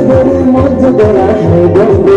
সাগরের মধ্যে গলা হয় বন্ধু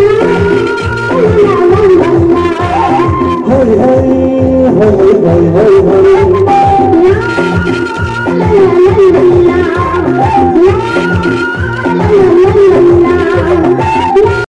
Hoy, hoy, hoy, hoy, hoy, hoy.